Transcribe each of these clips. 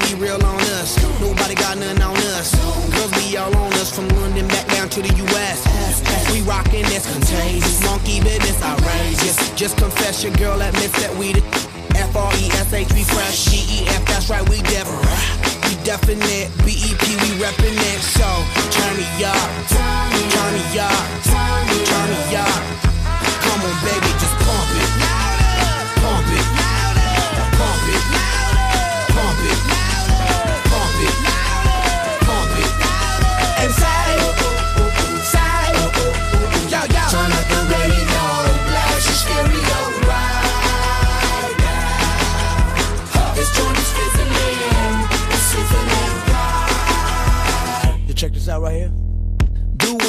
Be real on us. Nobody got nothing on us. Girls be all on us from London back down to the US. We rockin' this contagious. Monkey business outrageous. Just confess your girl admits that we the F-R-E-S-H, we fresh. G-E-F, that's right, we def. We definite. B-E-P, we reppin' it. So, turn me up.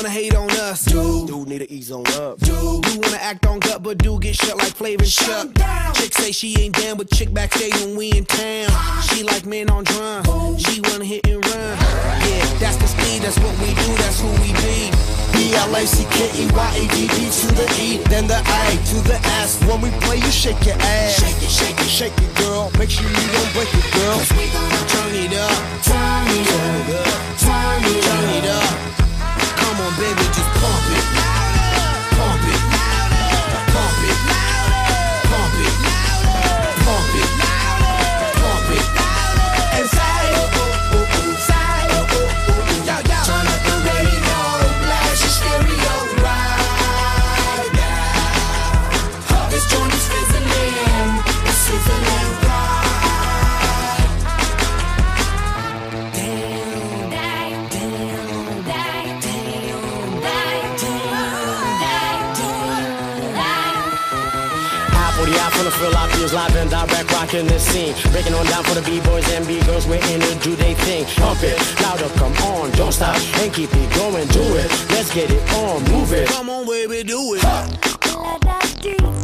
Wanna hate on us. Dude, dude need to ease on up. Do do wanna act on gut, but do get shut like Flavor Shut. Down. Chick say she ain't down, but chick backstage when we in town. Uh. She like men on drum. She wanna hit and run. Yeah, that's the speed. That's what we do. That's who we be. B-L-A-C-K-E-Y-A-D-D to the E, then the A to the S. When we play, you shake your ass. Shake it, shake it, Shake it, girl. Make sure you don't break it, girl. Cause we gon' Turn it up. turn it up, High for the eye from the feel I feels live and direct rocking this scene. Breaking on down for the B-boys and B-girls, we're in to do they thing. Pump it, louder, come on, don't stop, and keep it going, do it. Let's get it on, move it. Come on, baby, do it. La da dee da